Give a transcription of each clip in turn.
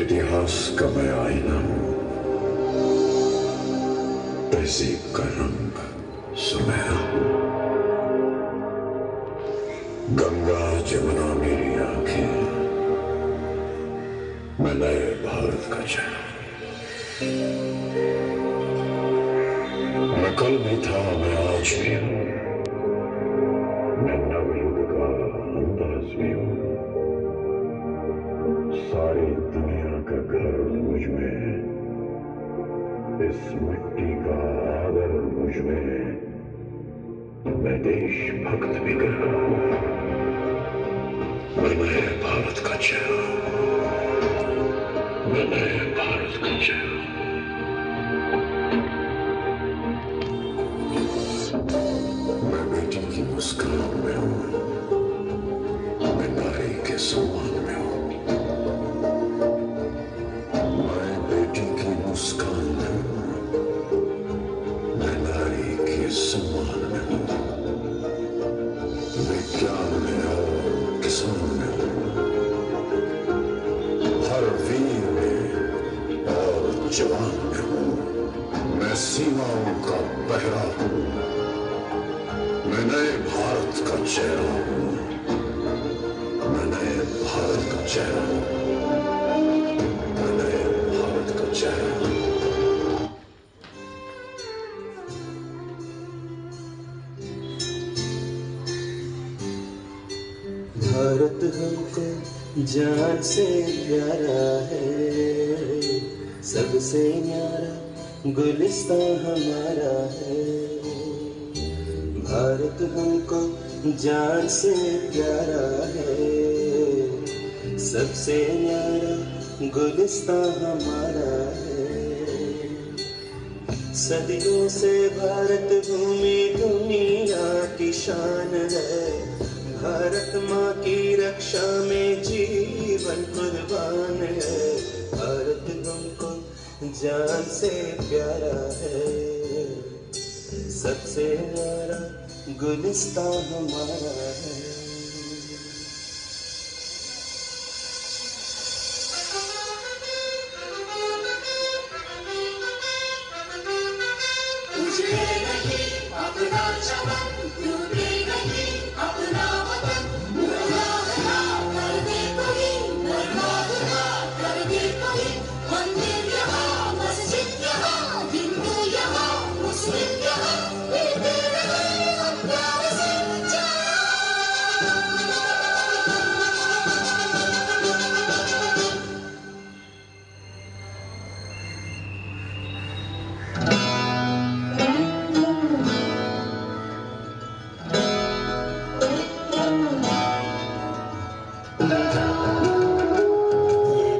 इतिहास का मैं आईना हूँ। तहजीब का रंग सुमेरा गंगा जमुना मेरी आँखें मैं नए भारत का चेहरा मैं कल भी था, मैं आज भी हूँ। भी हूँ। सारी दुनिया का घर मुझमें इस मिट्टी का आदर मुझमें मैं देशभक्त भी कर रहा हूँ। मैं भारत का चेहरा मैं नए भारत का चेहरा मैं बेटी की में हूँ हूँ हूँ हूँ हूँ हूँ नए भारत का चेहरा हूँ भारत का चेहरा भारत का चेहरा भारत हमको जान से प्यारा है। सबसे न्यारा गुलिस्ता हमारा है। भारत हमको जान से प्यारा है। सबसे न्यारा गुलिस्ता हमारा है। सदियों से भारत भूमि दुनिया की शान है। भारत माँ की रक्षा में जीवन कुर्बान है। भारत हमको जान से प्यारा है। सबसे प्यारा गुलिस्ता हमारा है।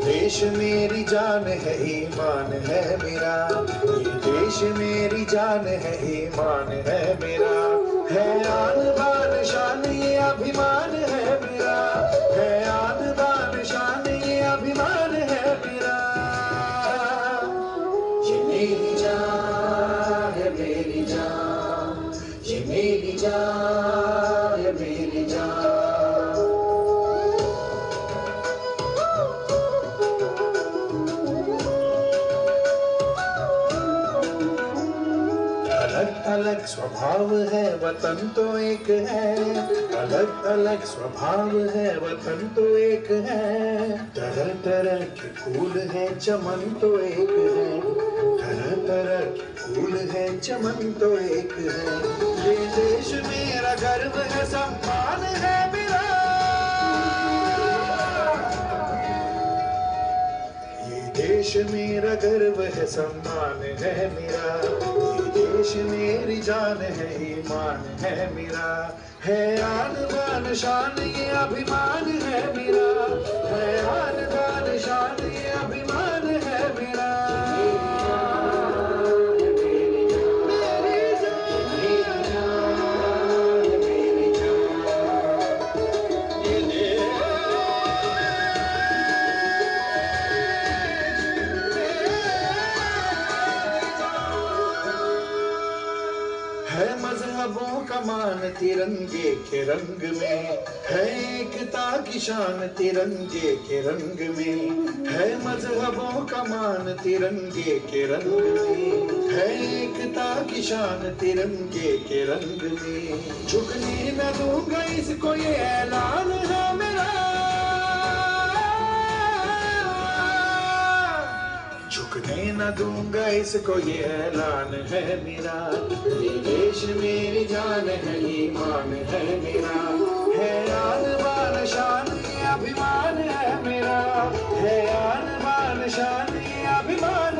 देश मेरी जान है, ईमान है मेरा। ये देश मेरी जान है, ईमान है मेरा। है आन बान शान, ये अभिमान है अलग अलग स्वभाव है, वतन तो एक है। अलग अलग स्वभाव है, वतन तो एक है। तरह तरह के फूल है, चमन तो एक है। तरह तरह के फूल है, चमन तो एक है। ये देश मेरा गर्व है, सम्मान है मेरा। ये देश मेरा गर्व है, सम्मान है मेरा। देश मेरी जान है ईमान है मेरा। है आन बान शान ये अभिमान है। कमान तिरंगे के रंग में है एकता की शान तिरंगे के रंग में है मजहबों का मान तिरंगे के रंग में है एकता की शान तिरंगे के रंग में झुकने न दूँगा इसको, ये ऐलान है मेरा। झुकने न दूँगा इसको ये ऐलान है मेरा। ये देश मेरी जान है, ईमान है मेरा। है आन बान शान अभिमान है मेरा। है आन बान शान अभिमान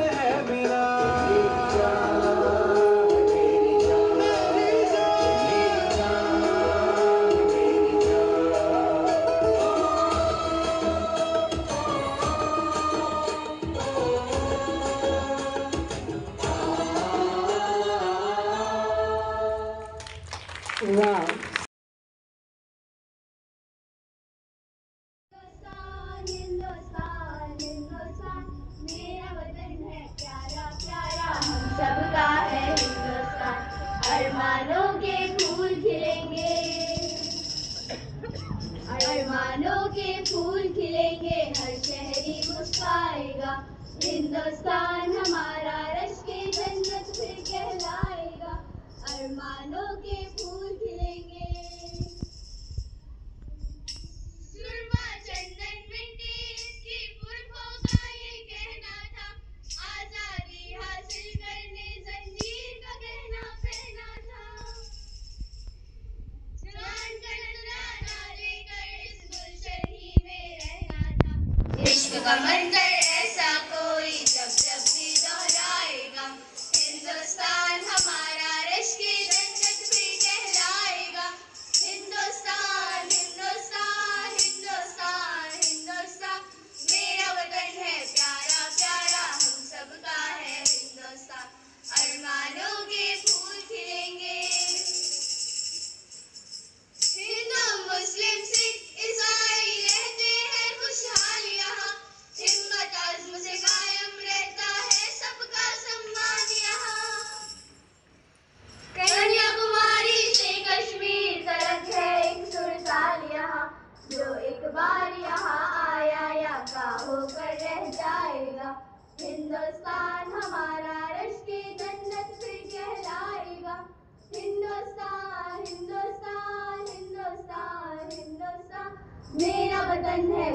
हिंदुस्तान हमारा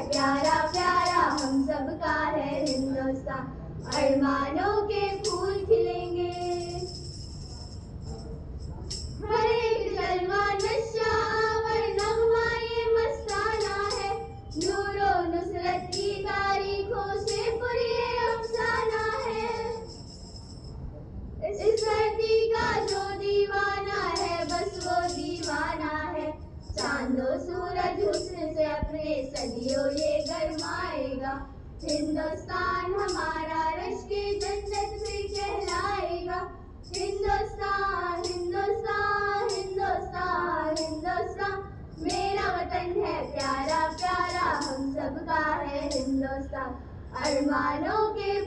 प्यारा प्यारा हम सबका है हिंदुस्तान। अरमानों सदियों ये गरमाएगा हिंदुस्तान हमारा रश के जन्नत भी कहलाएगा। हिंदुस्तान हिंदुस्तान हिंदुस्तान हिंदुस्तान। मेरा वतन है प्यारा प्यारा, हम सबका है हिंदुस्तान। अरमानों के